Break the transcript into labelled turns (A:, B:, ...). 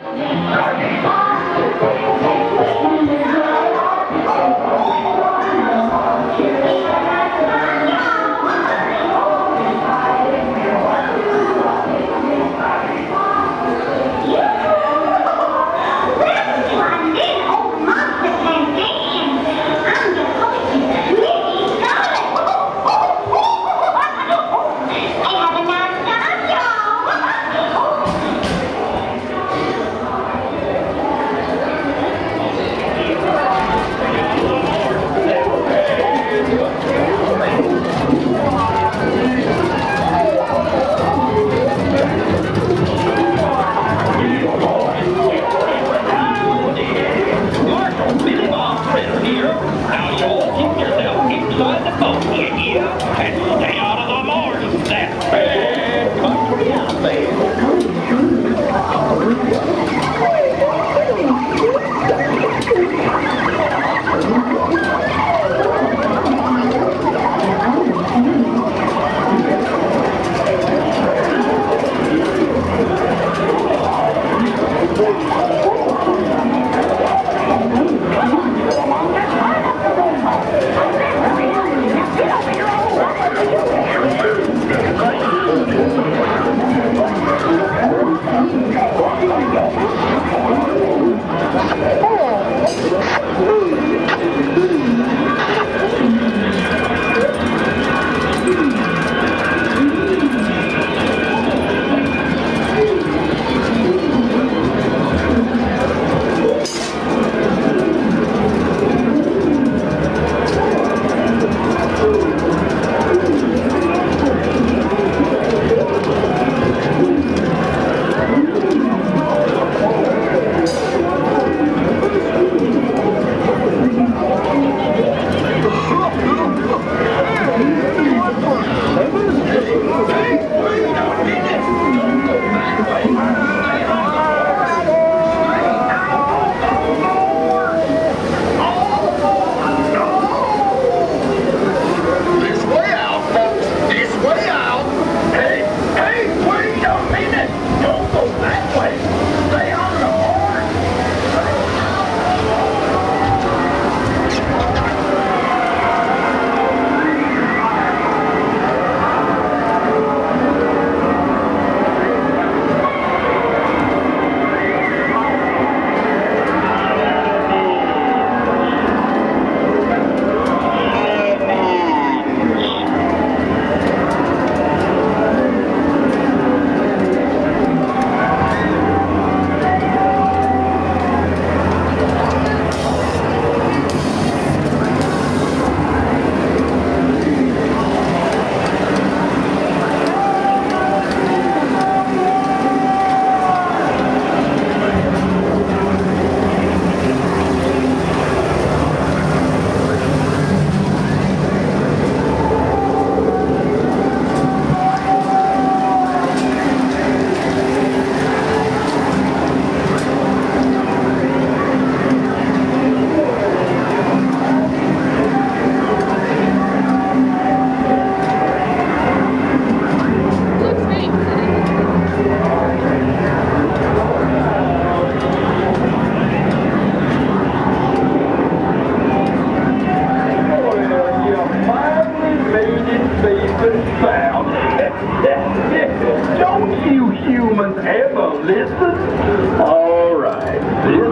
A: Thank you. by the boat, will you? And stay
B: humans ever listen? All right. This